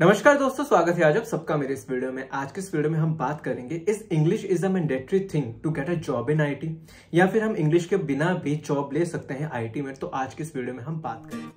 नमस्कार दोस्तों, स्वागत है आज आप सबका मेरे इस वीडियो में। आज के इस वीडियो में हम बात करेंगे, इस English is a mandatory thing to get a job in IT या फिर हम इंग्लिश के बिना भी जॉब ले सकते हैं आईटी में। तो आज के इस वीडियो में हम बात करेंगे।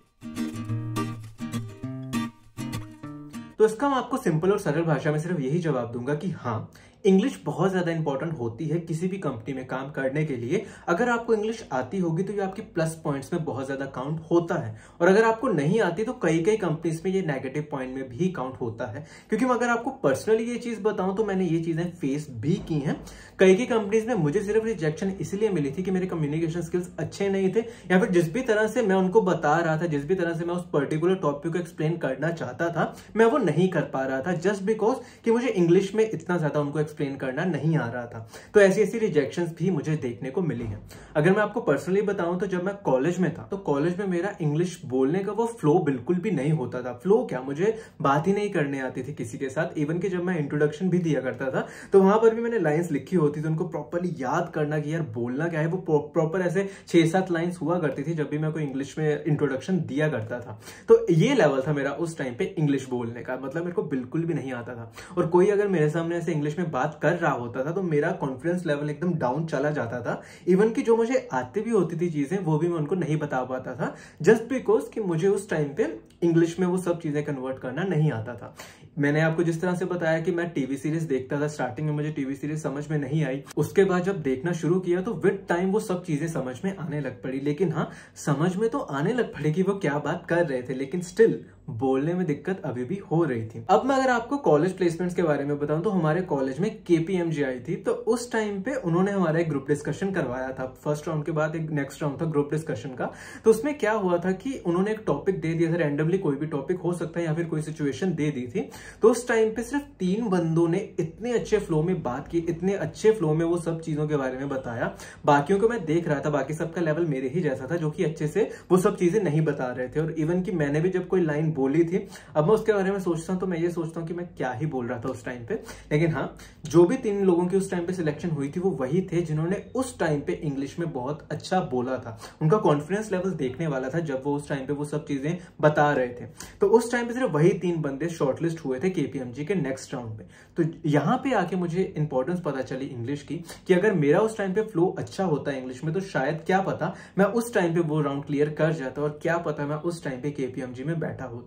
तो इसका मैं आपको सिंपल और सरल भाषा में सिर्फ़ यही जवाब दूँगा कि हाँ इंग्लिश बहुत ज़्यादा इंपॉर्टेंट होती है किसी भी कंपनी में काम करने के लिए। अगर आपको इंग्लिश आती होगी तो ये आपके प्लस पॉइंट्स में बहुत ज़्यादा काउंट होता है। और अगर आपको नहीं आती तो कई कई कंपनीज़ में ये नेगेटिव पॉइंट में भी काउंट होता है। क्योंकि मैं अगर आपको पर्सनली ये चीज़ बताऊँ तो मैंने ये चीज़ें फेस भी की हैं। कई कई कंपनीज़ में मुझे सिर्फ़ रिजेक्शन इसलिए मिली थी कि मेरे कम्युनिकेशन स्किल्स अच्छे नहीं थे। या फिर जिस भी तरह से मैं उनको बता रहा था, जिस भी तरह से मैं उस पर्टिकुलर टॉपिक को एक्सप्लेन करना चाहता था, मैं वो नहीं कर पा रहा था। जस्ट बिकॉज़ कि मुझे इंग्लिश में इतना ज़्यादा उनको एक्सप्लेन करना नहीं आ रहा था। तो ऐसी ऐसी रिजेक्शन भी मुझे देखने को मिली है। अगर मैं आपको पर्सनली बताऊँ तो जब मैं कॉलेज में था तो कॉलेज में मेरा इंग्लिश बोलने का वो फ्लो बिल्कुल भी नहीं होता था। फ्लो क्या? मुझे बात ही नहीं करने आती थी किसी के साथ। इवन कि जब मैं इंट्रोडक्शन भी दिया करता था तो वहाँ पर भी मैंने लाइन्स लिखी होती थी, उनको प्रॉपरली याद करना कि यार बोलना क्या है? वो प्रॉपर ऐसे छह सात लाइन्स हुआ करती थी जब भी मैं कोई इंग्लिश में इंट्रोडक्शन दिया करता था। तो ये लेवल था मेरा उस टाइम पे इंग्लिश बोलने का। मतलब मेरे को बिल्कुल भी नहीं आता था। और कोई अगर मेरे सामने ऐसे इंग्लिश में बात कर रहा होता था तो मेरा कॉन्फिडेंस लेवल एकदम डाउन चला जाता था। इवन कि जो मुझे आती भी होती थी चीज़ें, वो भी मैं उनको नहीं बता पाता था। जस्ट बिकॉज़ कि मुझे उस टाइम पे इंग्लिश में वो सब चीज़ें कन्वर्ट करना नहीं आता था। मैंने आपको जिस तरह से बताया कि मैं टीवी सीरीज़ देखता था स्टार्टिंग में मुझे टीवी सीरीज़ समझ में नहीं आई। उसके बाद जब देखना शुरू किया तो विद टाइम वो सब चीज़ें समझ में आने लग पड़ी। लेकिन हाँ समझ में तो आने लग पड़ी कि वो क्या बात कर रहे थे, लेकिन स्टिल बोलने में दिक्कत अभी भी हो रही थी। अब मैं अगर आपको कॉलेज प्लेसमेंट्स के बारे में बताऊँ तो हमारे कॉलेज में केपीएमजी आई थी तो उस टाइम पे उन्होंने हमारा एक ग्रुप डिस्कशन करवाया था। फ़र्स्ट राउंड के बाद एक नेक्स्ट राउंड था ग्रुप डिस्कशन का। तो उसमें क्या हुआ था कि उन्होंने एक टॉपिक दे दिया था रैंडमली कोई भी टॉपिक हो सकता है या फिर कोई सिचुएशन दे दी थी। तो उस टाइम पे सिर्फ़ तीन बंदों ने इतने अच्छे फ्लो में बात की, इतने अच्छे फ्लो में वो सब चीज़ों के बारे में बताया। बाकियों को मैं देख रहा था, बाकी सबका लेवल मेरे ही जैसा था, जो कि अच्छे से वो सब चीज़ें नहीं बता रहे थे। और इवन की मैंने भी जब कोई लाइन बोली थी। अब मैं उसके बारे में सोचता हूँ तो मैं ये सोचता हूँ कि मैं क्या ही बोल रहा था उस टाइम पे। लेकिन हाँ जो भी तीन लोगों की उस टाइम पे सिलेक्शन हुई थी, वो वही थे जिन्होंने उस टाइम पे इंग्लिश में बहुत अच्छा बोला था। उनका कॉन्फिडेंस लेवल देखने वाला था जब वो उस टाइम पे वो सब चीज़ें बता रहे थे। तो उस टाइम पे सिर्फ़ वही तीन बंदे शॉर्टलिस्ट हुए थे केपीएमजी के नेक्स्ट राउंड पे। तो यहाँ पे आके मुझे इंपॉर्टेंस पता चली इंग्लिश की कि अगर मेरा उस टाइम पे फ्लो अच्छा होता इंग्लिश में तो शायद क्या पता मैं उस टाइम पे वो राउंड क्लियर कर जाता और क्या पता मैं उस टाइम पे केपीएमजी में बैठा होता।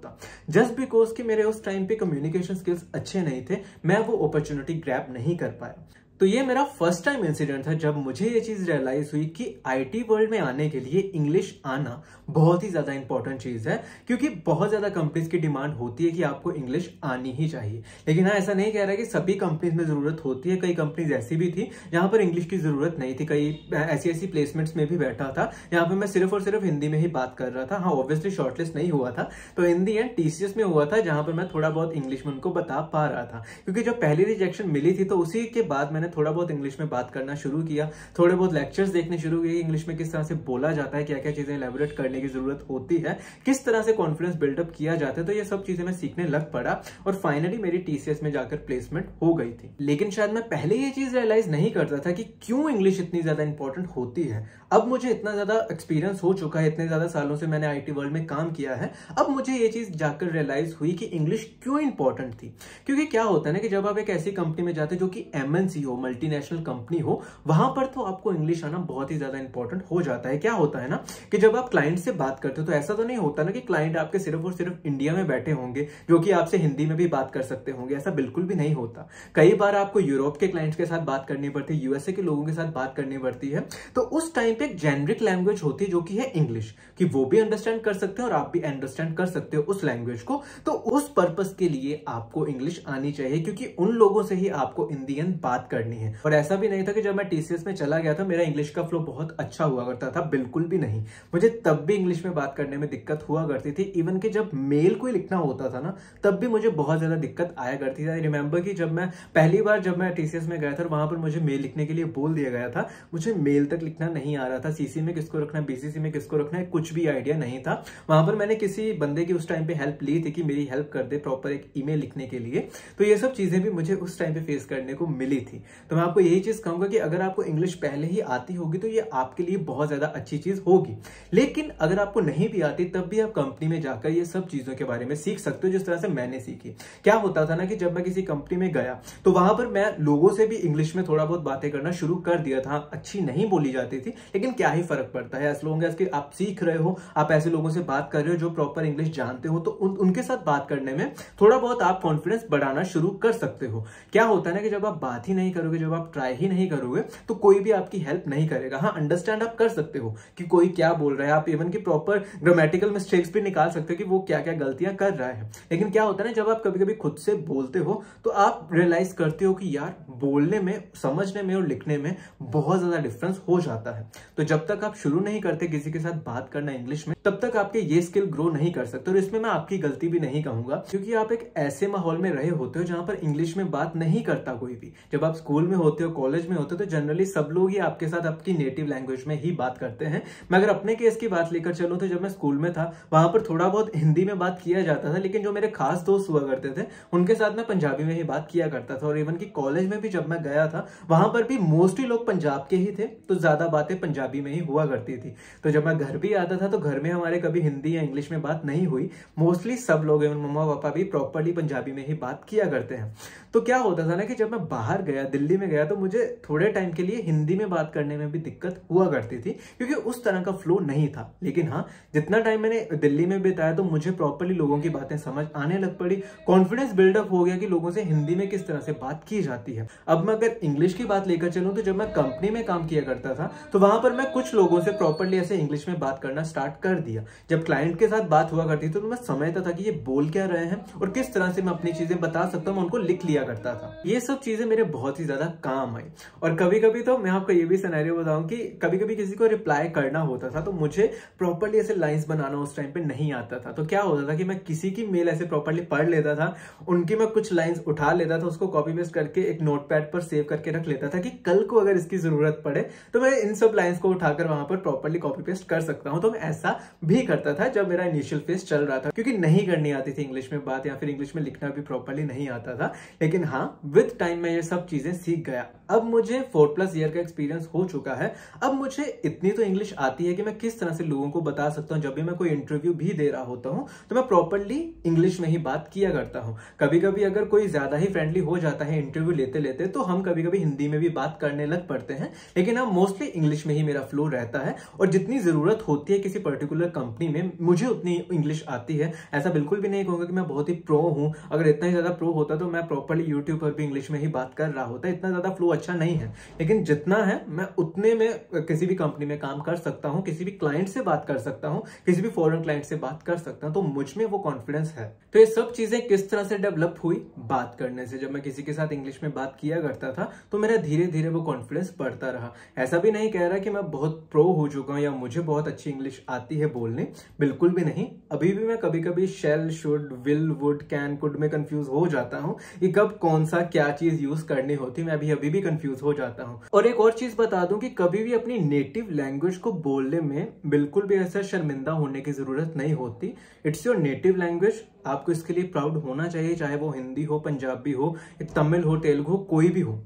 जस्ट बिकॉज़ कि मेरे उस टाइम पे कम्युनिकेशन स्किल्स अच्छे नहीं थे, मैं वो अपॉर्चुनिटी ग्रैप नहीं कर पाया। तो ये मेरा फ़र्स्ट टाइम इंसिडेंट था जब मुझे ये चीज़ रियलाइज़ हुई कि आईटी वर्ल्ड में आने के लिए इंग्लिश आना बहुत ही ज़्यादा इंपॉर्टेंट चीज़ है, क्योंकि बहुत ज़्यादा कंपनीज़ की डिमांड होती है कि आपको इंग्लिश आनी ही चाहिए। लेकिन हाँ ऐसा नहीं कह रहा कि सभी कंपनीज़ में ज़रूरत होती है। कई कंपनीज़ ऐसी भी थी जहाँ पर इंग्लिश की ज़रूरत नहीं थी। कई ऐसी ऐसी प्लेसमेंट्स में भी बैठा था यहाँ पर मैं सिर्फ़ और सिर्फ़ हिंदी में ही बात कर रहा था। हाँ ऑब्वियसली शॉर्टलिस्ट नहीं हुआ था तो हिंदी एंड टीसीएस में हुआ था जहाँ पर मैं थोड़ा बहुत इंग्लिश में उनको बता पा रहा था। क्योंकि जब पहली रिजेक्शन मिली थी तो उसी के बाद मैंने थोड़ा बहुत इंग्लिश में बात करना शुरू किया। थोड़े बहुत लेक्चर्स देखने शुरू किए इंग्लिश में किस तरह से बोला जाता है क्या क्या चीज़ें एलेबोरेट करने की ज़रूरत होती है, किस तरह से कॉन्फिडेंस बिल्डअप किया जाता है तो ये सब चीज़ें मैं सीखने लग पड़ा और फाइनली मेरी टीसीएस में जाकर प्लेसमेंट हो गई थी। लेकिन शायद मैं पहले ये चीज़ रियलाइज़ नहीं करता था कि क्यों इंग्लिश इतनी ज़्यादा इंपॉर्टेंट होती है। अब मुझे इतना ज़्यादा एक्सपीरियंस हो चुका है, इतने ज़्यादा सालों से मैंने आईटी वर्ल्ड में काम किया है, अब मुझे ये चीज़ जाकर रियलाइज़ हुई कि इंग्लिश क्यों इंपॉर्टेंट थी? क्योंकि क्या होता है ना कि जब आप एक ऐसी कंपनी में जाते जो कि एमएनसी हो मल्टीनेशनल कंपनी हो, वहाँ पर तो आपको इंग्लिश आना बहुत ही ज़्यादा इंपॉर्टेंट हो जाता है। क्या होता है ना कि जब आप क्लाइंट से बात करते हो तो ऐसा तो नहीं होता ना कि क्लाइंट आपके सिर्फ़ और सिर्फ़ इंडिया में बैठे होंगे, जो कि आपसे हिंदी में भी बात कर सकते होंगे। ऐसा बिल्कुल भी नहीं होता। कई बार आपको यूरोप के क्लाइंट्स के साथ बात करनी पड़ती है यूएसए के लोगों के साथ बात करनी पड़ती है। तो उस टाइम पे एक जेनरिक लैंग्वेज होती है, जो कि है इंग्लिश कि वो भी अंडरस्टैंड कर सकते हैं और आप भी अंडरस्टैंड कर सकते हो उस लैंग्वेज को। तो उस पर्पज के लिए आपको इंग्लिश आनी चाहिए, क्योंकि उन लोगों से ही आपको दी बात करनी है। और ऐसा भी नहीं था कि जब मैं टीसीएस में चला गया था, मेरा इंग्लिश का फ्लो बहुत अच्छा हुआ करता था, बिल्कुल भी नहीं। मुझे तब भी इंग्लिश में बात करने में दिक्कत हुआ करती थी। इवन कि जब मेल कोई लिखना होता था ना, तब भी मुझे बहुत ज़्यादा दिक्कत आया करती थी। रिमेंबर कि जब मैं, पहली बार जब मैं टीसीएस में गया था, वहाँ पर मुझे मेल लिखने के लिए बोल दिया गया था, मुझे मेल तक लिखना नहीं आ रहा था। सीसी में किसको रखना है बीसीसी में किसको रखना है, कुछ भी आइडिया नहीं था। वहाँ पर मैंने किसी बंदे की उस टाइम पे हेल्प ली थी कि मेरी हेल्प कर दे प्रॉपर एक ईमेल लिखने के लिए। तो ये सब चीज़ें भी मुझे उस टाइम पे फेस करने को मिली थी। तो मैं आपको यही चीज़ कहूँगा कि अगर आपको इंग्लिश पहले ही आती होगी तो ये आपके लिए बहुत ज़्यादा अच्छी चीज़ होगी। लेकिन अगर आपको नहीं भी आती तब भी आप कंपनी में जाकर ये सब चीज़ों के बारे में सीख सकते हो जिस तरह से मैंने सीखी। क्या होता था ना कि जब मैं किसी कंपनी में गया तो वहाँ पर मैं लोगों से भी इंग्लिश में थोड़ा बहुत बातें करना शुरू कर दिया था। अच्छी नहीं बोली जाती थी लेकिन क्या ही फ़र्क पड़ता है? ऐसे लोगों के आप सीख रहे हो आप ऐसे लोगों से बात कर रहे हो जो प्रॉपर इंग्लिश जानते हो तो उन, उनके साथ बात करने में थोड़ा बहुत आप कॉन्फिडेंस बढ़ाना शुरू कर सकते हो। क्या होता है ना कि जब आप बात ही नहीं करोगे, जब आप ट्राई ही नहीं करोगे तो कोई भी आपकी हेल्प नहीं करेगा। हाँ अंडरस्टैंड आप कर सकते हो कि कोई क्या बोल रहा है। आप इवन की प्रॉपर ग्रामेटिकल मिस्टेक्स भी निकाल सकते हो कि वो क्या क्या गलतियाँ कर रहा है। लेकिन क्या होता है ना, जब आप कभी कभी खुद से बोलते हो तो आप रियलाइज़ करते हो कि यार, बोलने में, समझने में और लिखने में बहुत ज़्यादा डिफरेंस हो जाता है। तो जब तक आप शुरू नहीं करते किसी के साथ बात करना इंग्लिश में तब तक आपके ये स्किल ग्रो नहीं कर सकते और इसमें मैं आपकी गलती भी नहीं कहूँगा, क्योंकि आप एक ऐसे माहौल में रहे होते हो जहाँ पर इंग्लिश में बात नहीं करता कोई भी। जब आप स्कूल में होते हो कॉलेज में होते हो तो जनरली सब लोग ही आपके साथ आपकी नेटिव लैंग्वेज में ही बात करते हैं। मैं अगर अपने केस की बात लेकर चलूँ तो जब मैं स्कूल में था, वहाँ पर थोड़ा बहुत हिंदी में बात किया जाता था, लेकिन जो मेरे खास दोस्त हुआ करते थे, उनके साथ मैं पंजाबी में ही बात किया करता था। और इवन की कॉलेज में भी जब मैं गया था, वहाँ पर भी मोस्टली लोग पंजाब के ही थे तो ज़्यादा बातें पंजाबी में ही हुआ करती थी। तो जब मैं घर भी आता था तो घर में हमारे कभी हिंदी या इंग्लिश में बात नहीं हुई मोस्टली सब लोग एवं मम्मा पापा भी प्रॉपरली पंजाबी में ही बात किया करते हैं। तो क्या होता था ना कि जब मैं बाहर गया, दिल्ली में गया तो मुझे थोड़े टाइम के लिए हिंदी में बात करने में भी दिक्कत हुआ करती थी, क्योंकि उस तरह का फ्लो नहीं था। लेकिन हाँ जितना टाइम मैंने दिल्ली में बिताया तो मुझे प्रॉपरली लोगों की बातें समझ आने लग पड़ी। कॉन्फिडेंस बिल्डअप हो गया कि लोगों से हिंदी में किस तरह से बात की जाती है। अब मैं अगर इंग्लिश की बात लेकर चलूँ तो जब मैं कंपनी में काम किया करता था तो वहाँ पर मैं कुछ लोगों से प्रॉपरली ऐसे इंग्लिश में बात करना स्टार्ट कर दिया। जब क्लाइंट के साथ बात हुआ करती थी तो मैं समझता था कि ये बोल क्या रहे हैं और किस तरह से मैं अपनी चीज़ें बता सकता हूँ उनको लिख लिया करता था। ये सब चीज़ें मेरे बहुत ही ज़्यादा काम आई। और कभी कभी तो मैं आपको ये भी सिनेरियो बताऊँ कि कभी कभी किसी को रिप्लाई करना होता था तो मुझे प्रॉपरली ऐसे लाइंस बनाना उस टाइम पे नहीं आता था। तो क्या होता था कि मैं किसी की मेल ऐसे प्रॉपरली पढ़ लेता था, उनकी मैं कुछ लाइंस उठा लेता था, उसको कॉपी पेस्ट करके एक नोट पर सेव करके रख लेता था कि कल को अगर इसकी ज़रूरत पड़े तो मैं इन सब लाइन्स को उठाकर वहाँ पर प्रॉपरली कॉपी पेस्ट कर सकता हूँ। तो मैं ऐसा भी करता था जब मेरा इनिशियल फेस चल रहा था, क्योंकि नहीं करनी आती थी इंग्लिश में बात या फिर इंग्लिश में लिखना भी प्रॉपरली नहीं आता था। लेकिन हाँ विद टाइम में ये सब चीज़ें सीख गया। अब मुझे फोर प्लस ईयर का एक्सपीरियंस हो चुका है। अब मुझे इतनी तो इंग्लिश आती है कि मैं किस तरह से लोगों को बता सकता हूँ। जब भी मैं कोई इंटरव्यू भी दे रहा होता हूँ तो मैं प्रॉपरली इंग्लिश में ही बात किया करता हूँ। कभी कभी अगर कोई ज़्यादा ही फ्रेंडली हो जाता है इंटरव्यू लेते लेते तो हम कभी कभी हिंदी में भी बात करने लग पड़ते हैं। लेकिन अब मोस्टली इंग्लिश में ही मेरा फ्लो रहता है। और जितनी ज़रूरत होती है किसी पर्टिकुलर कंपनी में मुझे उतनी इंग्लिश आती है। ऐसा बिल्कुल भी नहीं कहूँगा कि मैं बहुत ही प्रो हूँ। अगर इतना ही ज़्यादा प्रो होता तो मैं प्रॉपरली यूट्यूब पर भी इंग्लिश में ही बात कर रहा होता। इतना ज़्यादा फ्लो अच्छा नहीं है। लेकिन जितना है, मैं उतने में किसी भी कंपनी में काम कर सकता हूँ, किसी भी क्लाइंट से बात कर सकता हूँ, किसी भी फॉरन क्लाइंट से बात कर सकता हूँ तो मुझमें वो कॉन्फिडेंस है। तो ये सब चीज़ें किस तरह से डेवलप हुई? बात करने से। जब मैं किसी के साथ इंग्लिश में बात किया करता था तो मेरा धीरे धीरे वो कॉन्फिडेंस बढ़ता रहा। ऐसा भी नहीं कह रहा कि मैं बहुत प्रो हो चुका हूँ या मुझे बहुत अच्छी इंग्लिश आती है। बोलने बिल्कुल भी नहीं। अभी भी मैं कभी कभी shall should will would can could में कंफ्यूज हो जाता हूँ कि कब कौन सा क्या चीज़ यूज़ करनी होती, मैं अभी अभी भी कंफ्यूज हो जाता हूँ। और एक और चीज़ बता दूँ कि कभी भी अपनी नेटिव लैंग्वेज को बोलने में बिल्कुल भी ऐसा शर्मिंदा होने की ज़रूरत नहीं होती। इट्स योर नेटिव लैंग्वेज आपको इसके लिए प्राउड होना चाहिए, चाहे वो हिंदी हो, पंजाबी हो, तमिल हो, तेलुगु हो, कोई भी हो।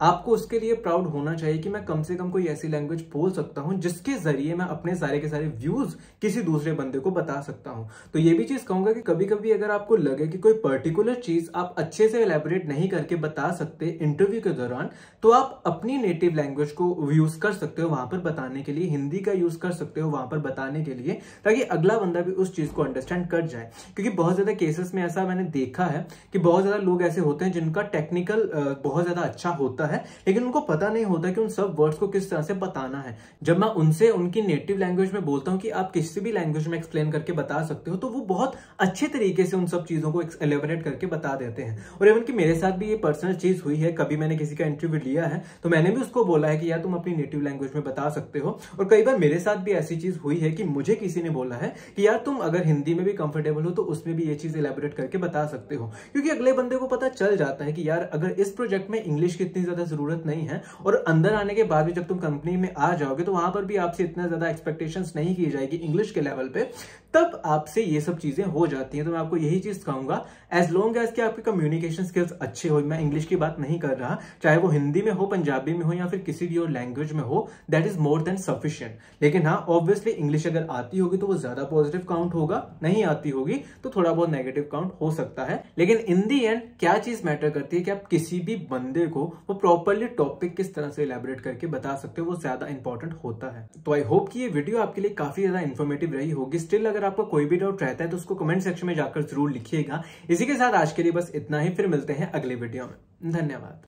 आपको उसके लिए प्राउड होना चाहिए कि मैं कम से कम कोई ऐसी लैंग्वेज बोल सकता हूँ, जिसके ज़रिए मैं अपने सारे के सारे व्यूज़ किसी दूसरे बंदे को बता सकता हूँ। तो ये भी चीज़ कहूँगा कि कभी कभी अगर आपको लगे कि कोई पर्टिकुलर चीज़ आप अच्छे से एलेबोरेट नहीं करके बता सकते इंटरव्यू के दौरान तो आप अपनी नेटिव लैंग्वेज को यूज़ कर सकते हो, वहाँ पर बताने के लिए, हिंदी का यूज़ कर सकते हो, वहाँ पर बताने के लिए, ताकि अगला बंदा भी उस चीज़ को अंडरस्टैंड कर जाए। क्योंकि बहुत ज़्यादा केसेस में ऐसा मैंने देखा है कि बहुत ज़्यादा लोग ऐसे होते हैं जिनका टेक्निकल बहुत ज़्यादा अच्छा होता है लेकिन उनको पता नहीं होता कि उन सब वर्ड्स को किस तरह से बताना है। जब मैं उनसे, उनकी नेटिव लैंग्वेज में बोलता हूँ कि आप किसी भी लैंग्वेज में एक्सप्लेन करके बता सकते हो तो वो बहुत अच्छे तरीके से उन सब चीज़ों को एलिबरेट करके बता देते हैं। और इवन कि मेरे साथ भी ये पर्सनल चीज़ हुई है, कभी मैंने किसी का इंटरव्यू लिया है तो मैंने भी उसको बोला है कि यार तुम अपनी नेटिव लैंग्वेज में बता सकते हो। और कई बार मेरे साथ भी ऐसी चीज़ हुई है कि मुझे किसी ने बोला है कि यार तुम अगर हिंदी में भी कंफर्टेबल हो तो उसमें भी ये चीज़ एलेबोरेट करके बता सकते हो। क्योंकि अगले बंदे को पता चल जाता है कि यार अगर इस प्रोजेक्ट में इंग्लिश की इतनी ज़्यादा ज़रूरत नहीं है। और अंदर आने के बाद भी जब तुम कंपनी में आ जाओगे तो वहाँ पर भी आपसे इतना ज़्यादा एक्सपेक्टेशन नहीं की जाएगी इंग्लिश के लेवल पे। तब आपसे ये सब चीज़ें हो जाती हैं। तो मैं आपको यही चीज़ कहूँगा एज लॉन्ग एज कि आपके कम्युनिकेशन स्किल्स अच्छे हो, मैं इंग्लिश की बात नहीं कर रहा, चाहे वो हिंदी में हो, पंजाबी में हो, या फिर किसी भी और लैंग्वेज में हो that is more than sufficient लेकिन हाँ ऑब्वियसली इंग्लिश अगर आती होगी तो वो ज़्यादा पॉजिटिव काउंट होगा, नहीं आती होगी तो थोड़ा बहुत नेगेटिव काउंट हो सकता है। लेकिन इन दी एंड क्या चीज़ मैटर करती है कि आप किसी भी बंदे को, वो प्रॉपरली टॉपिक किस तरह से इलेबोरेट करके बता सकते हो, वो ज़्यादा इंपॉर्टेंट होता है। तो आई होप कि ये वीडियो आपके लिए काफ़ी ज़्यादा इन्फॉर्मेटिव रही होगी। स्टिल अगर आपका कोई भी डाउट रहता है तो उसको कमेंट सेक्शन में जाकर ज़रूर लिखिएगा। इसी के साथ आज के लिए बस इतना ही, फिर मिलते हैं अगले वीडियो में। धन्यवाद।